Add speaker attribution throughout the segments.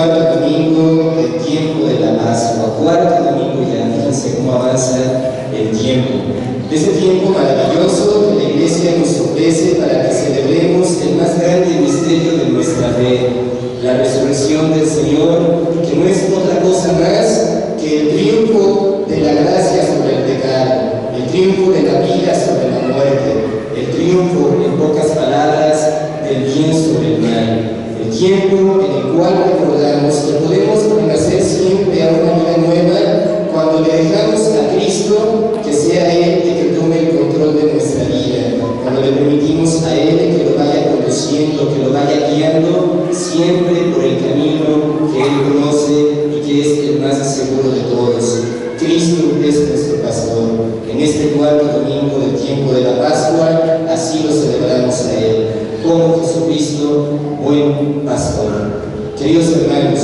Speaker 1: cuarto domingo del tiempo de la Pascua, cuarto domingo ya, fíjense cómo avanza el tiempo. De ese tiempo maravilloso que la Iglesia nos ofrece para que celebremos el más grande misterio de nuestra fe, la resurrección del Señor, que no es otra cosa más que el triunfo de la gracia sobre el pecado, el triunfo de la vida sobre la muerte, el triunfo, en pocas palabras, del bien sobre el mal en el cual recordamos que podemos renacer siempre a una vida nueva cuando le dejamos a Cristo que sea Él el que tome el control de nuestra vida, cuando le permitimos a Él que lo vaya conduciendo, que lo vaya guiando siempre por el camino que Él conoce y que es el más seguro de todos. Cristo es nuestro pastor. En este cuarto domingo del tiempo de la Pascua, así lo celebramos a Él, como Jesucristo, buen Queridos hermanos,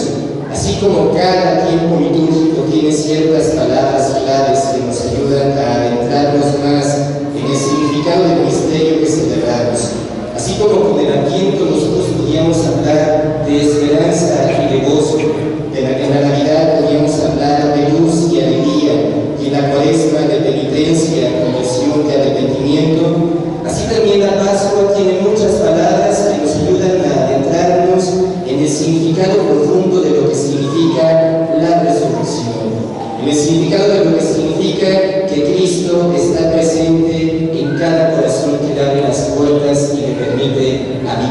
Speaker 1: así como cada tiempo litúrgico tiene ciertas palabras claves que nos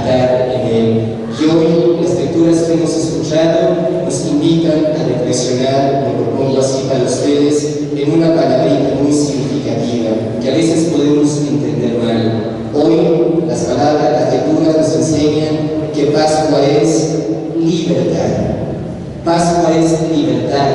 Speaker 1: en él. Y hoy las lecturas que hemos escuchado nos invitan a reflexionar, lo propongo así para ustedes, en una palabrita muy significativa, que a veces podemos entender mal. Hoy las palabras, las lecturas nos enseñan que Pascua es libertad. Pascua es libertad.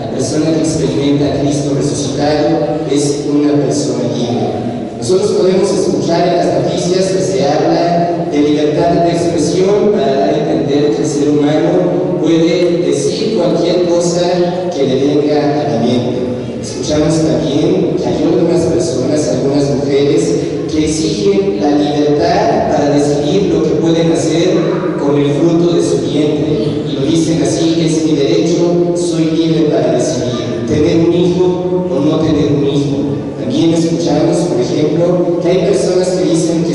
Speaker 1: La persona que experimenta a Cristo resucitado es una persona libre. Nosotros podemos escuchar en las noticias que se habla de libertad de expresión para entender que el ser humano puede decir cualquier cosa que le venga a la mente. Escuchamos también que hay algunas personas, algunas mujeres, que exigen la libertad para decidir lo que pueden hacer con el fruto de su vientre. Y lo dicen así, es mi derecho, soy libre para decidir, tener un hijo o no tener un hijo. También escuchamos, por ejemplo, que hay personas que dicen que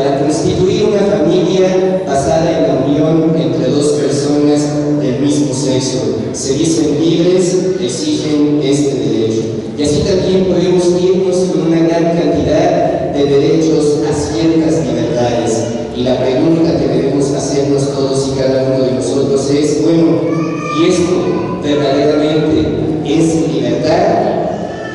Speaker 1: para constituir una familia basada en la unión entre dos personas del mismo sexo. Se dicen libres, exigen este derecho. Y así también podemos irnos con una gran cantidad de derechos a ciertas libertades. Y la pregunta que debemos hacernos todos y cada uno de nosotros es, bueno, ¿y esto verdaderamente es libertad?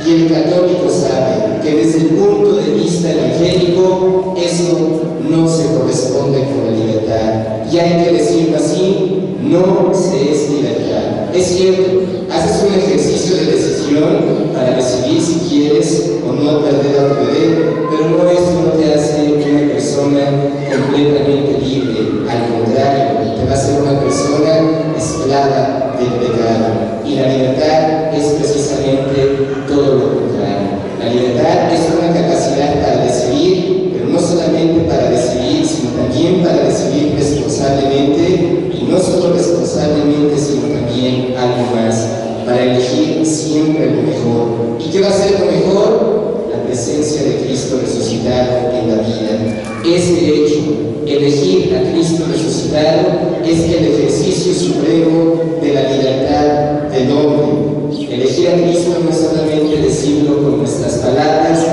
Speaker 1: Y el católico sabe que desde el punto de vista evangélico eso no se corresponde con la libertad. Y hay que decirlo así, no se es libertad. Es cierto, haces un ejercicio de decisión para decidir si quieres o no perder a tu bebé, pero no eso no te hace una persona completamente libre. Al contrario, te va a hacer una persona esclava del pecado. Y la libertad es precisamente todo lo contrario. La libertad es una capacidad para decidir, pero no solamente para decidir, sino también para decidir responsablemente, y no solo responsablemente, sino también algo más, para elegir siempre lo mejor. ¿Y qué va a ser lo mejor? La presencia de Cristo resucitado en la vida. Ese hecho, elegir a Cristo resucitado, es el ejercicio supremo de la libertad del hombre. Elegir a Cristo no es solamente decirlo con nuestras palabras,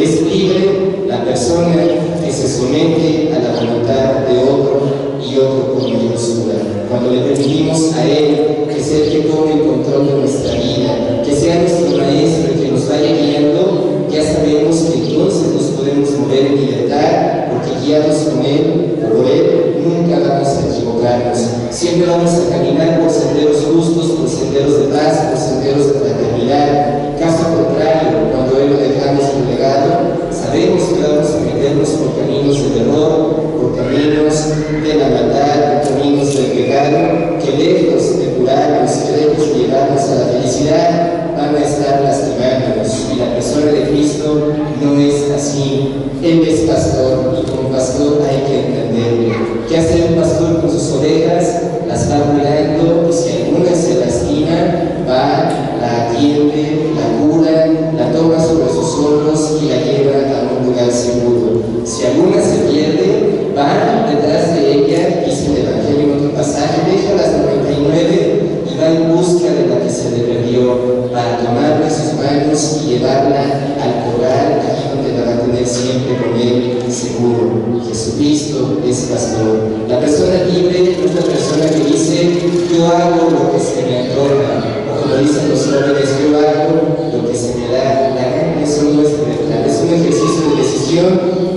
Speaker 1: Es libre la persona que se somete a la voluntad de otro y otro con mayúscula. Cuando le permitimos a Él que sea el que tome el control de nuestra vida, que sea nuestro maestro el que nos vaya guiando, ya sabemos que entonces nos podemos mover en libertad, porque guiados con Él, por Él, nunca vamos a equivocarnos. Siempre vamos a caminar por senderos justos, por senderos de paz, por senderos de fraternidad. Caso contrario, cuando Él lo dejamos legado, sabemos que vamos a meternos por caminos del error, por caminos de la maldad, por caminos del pecado, que lejos de curarnos, que lejos de llevarnos a la felicidad, van a estar lastimándonos. Y la persona de Cristo no es así. Él es pastor y como pastor hay que entenderlo. ¿Qué hace un pastor con sus ovejas? Las va cuidando y si alguna se lastima, va, la atiende, la y la lleva a un lugar seguro. Si alguna se pierde, va detrás de ella, dice el Evangelio en otro pasaje, deja las 99 y va en busca de la que se le perdió para tomarla en sus manos y llevarla al corral, allí donde la va a tener siempre con él seguro. Jesucristo es pastor. La persona libre es la persona que dice, yo hago lo que se me antoja. O como dicen los jóvenes, yo hago lo que se me da la gana. Ejercicio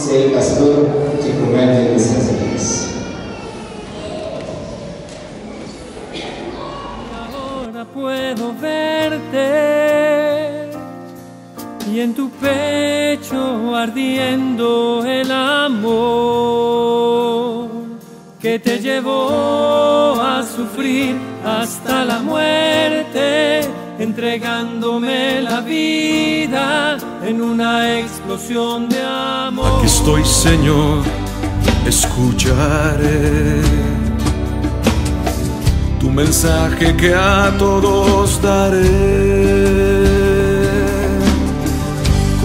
Speaker 1: Ser el pastor que comande nuestras vidas.
Speaker 2: Ahora puedo verte y en tu pecho ardiendo el amor que te llevó a sufrir hasta la muerte, entregándome la vida en una explosión de amor.
Speaker 3: Aquí estoy, Señor, escucharé tu mensaje que a todos daré.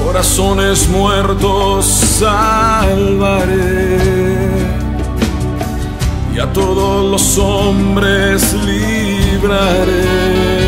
Speaker 3: Corazones muertos salvaré y a todos los hombres libraré.